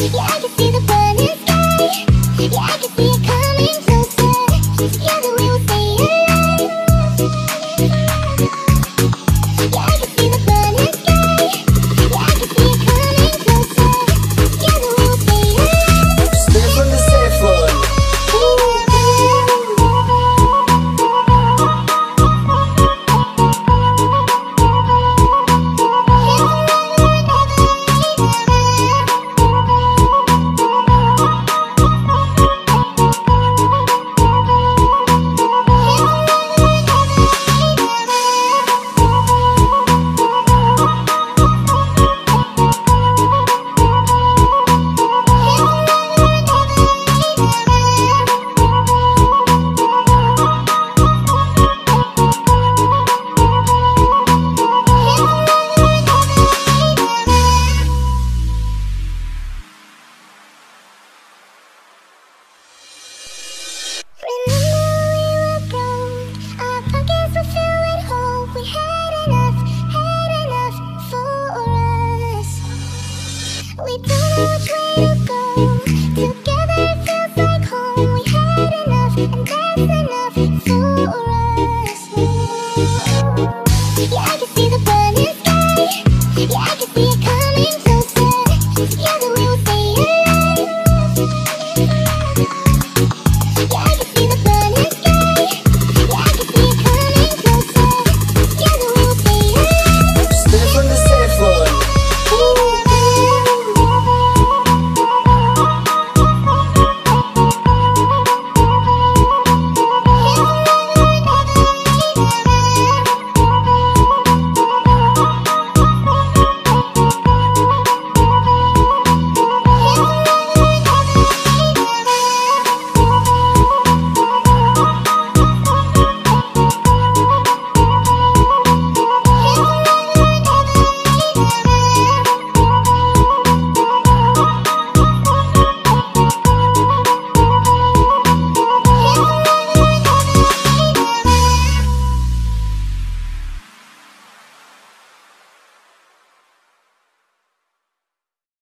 Yeah. No matter which way you go,